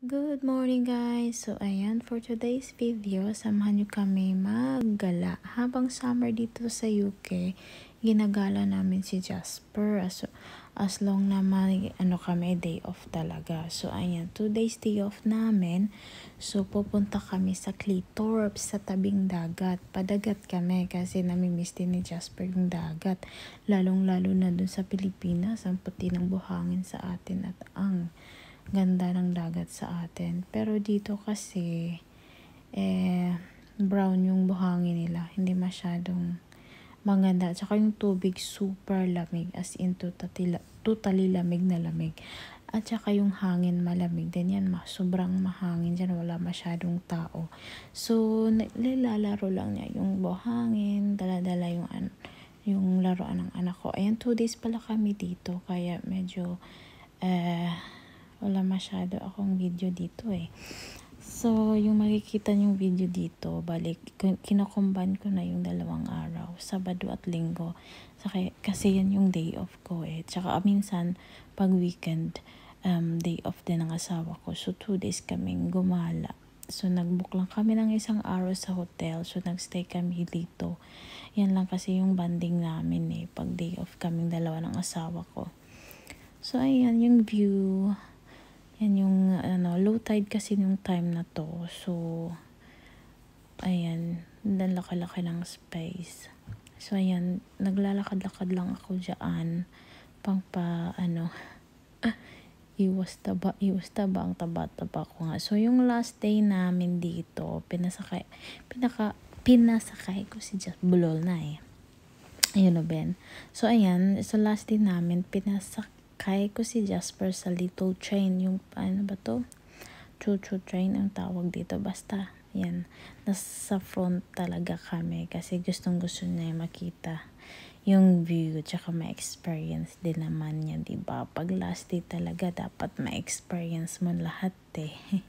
Good morning guys! So ayan, for today's video, samahan nyo kami maggala. Habang summer dito sa UK, ginagala namin si Jasper. As, as long na may, ano kami, day off talaga. So ayan, 2 days day off namin. So pupunta kami sa Clitorp, sa tabing dagat. Padagat kami kasi namimiss din ni Jasper yung dagat. Lalong lalo na dun sa Pilipinas, ang puti ng buhangin sa atin at ang ganda ng dagat sa atin. Pero dito kasi, eh, brown yung buhangin nila. Hindi masyadong maganda. Tsaka yung tubig super lamig. As in, totally, lamig na lamig. At saka yung hangin malamig din yan. Ma, sobrang mahangin dyan. Wala masyadong tao. So, nilalaro lang niya yung buhangin. Dala-dala yung, an yung laruan ng anak ko. Ayan, two days pala kami dito. Kaya medyo, eh, wala masyado akong video dito eh. So, yung makikita yung video dito, balik, kinocombine ko na yung dalawang araw, Sabado at Linggo. Saka, kasi yan yung day off ko eh. Tsaka minsan, pag weekend, um, day off din ng asawa ko. So, two days kaming gumala. So, nagbook lang kami ng isang araw sa hotel. So, nagstay kami dito. Yan lang kasi yung banding namin eh. Pag day off kaming dalawa ng asawa ko. So, ayan yung view. Yan yung ano, low tide kasi yung time na to. So, ayan, dan laki-laki ng space. So, ayan, naglalakad-lakad lang ako dyan. Pang pa, ano, ah, iwas taba, iwas taba, ang taba-taba ko nga. So, yung last day namin dito, pinasakay, pinaka, pinasakay ko si Just Bulol na eh. Ayun na, Ben. So, ayan, so last day namin, pinasakay Sakay ko si Jasper sa little train. Yung, ano ba to? Choo-choo train ang tawag dito. Basta, yan. Nasa front talaga kami kasi gustong gusto niya makita yung view tsaka ma-experience din naman niya, 'di ba? Pag last day talaga dapat ma-experience mo lahat eh.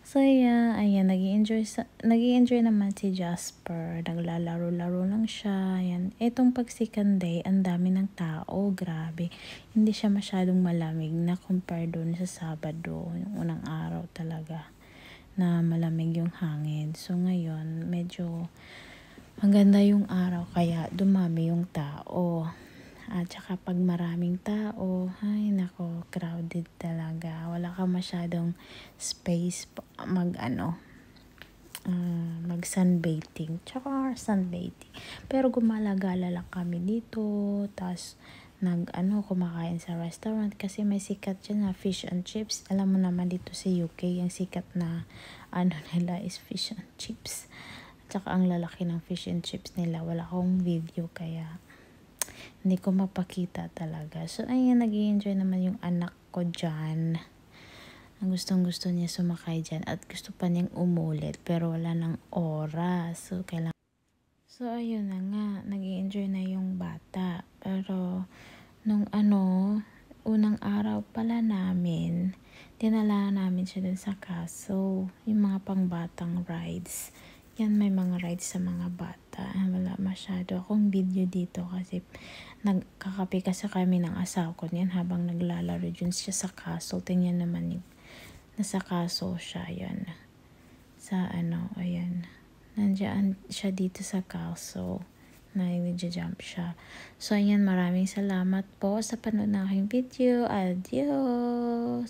So, yeah, ayan, nag enjoy nag enjoy naman si Jasper. Naglalaro-laro lang siya. Ayan. Etong pag second day, ang dami ng tao. Grabe. Hindi siya masyadong malamig na compare doon sa Sabado. Yung unang araw talaga na malamig yung hangin. So, ngayon, medyo maganda yung araw kaya dumami yung tao. At saka pag maraming tao, ay nako, crowded talaga. Wala ka masyadong space mag ano, uh, mag sunbathing. Tsaka sunbathing. Pero gumalagala lang kami dito. Tapos nag ano, kumakain sa restaurant kasi may sikat dyan na fish and chips. Alam mo naman dito sa UK, yung sikat na ano nila is fish and chips. Tsaka ang lalaki ng fish and chips nila. Wala akong video kaya hindi ko mapakita talaga. So, ayan, nag enjoy naman yung anak ko dyan. Ang gustong gusto niya sumakay dyan at gusto pa niyang umulit pero wala ng oras. So, kailangan So, ayun na nga. nag enjoy na yung bata. Pero, nung ano, unang araw pala namin, dinala namin siya dun sa kaso. Yung mga pangbatang rides. Yan, may mga rides sa mga bata. Wala masyado akong video dito kasi nagkakape kasi kami ng asawa ko niyan habang naglalaro dyan siya sa castle. Tingnan naman yung nasa castle siya. Yan. Sa ano, ayan. Nandiyan siya dito sa castle na nag-jump siya. So, ayan, maraming salamat po sa panood ng aking video. Adios!